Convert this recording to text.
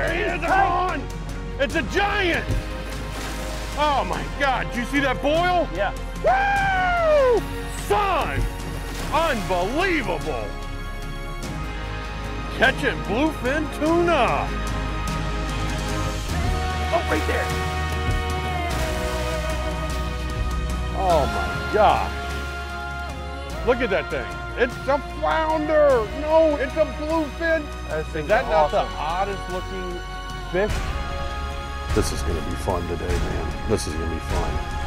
There he is, on! It's a giant! Oh my God, did you see that boil? Yeah. Woo! Son! Unbelievable! Catching bluefin tuna! Oh, right there! Oh my gosh! Look at that thing. It's a flounder! No, it's a bluefin! Is that not the oddest looking fish? This is gonna be fun today, man. This is gonna be fun.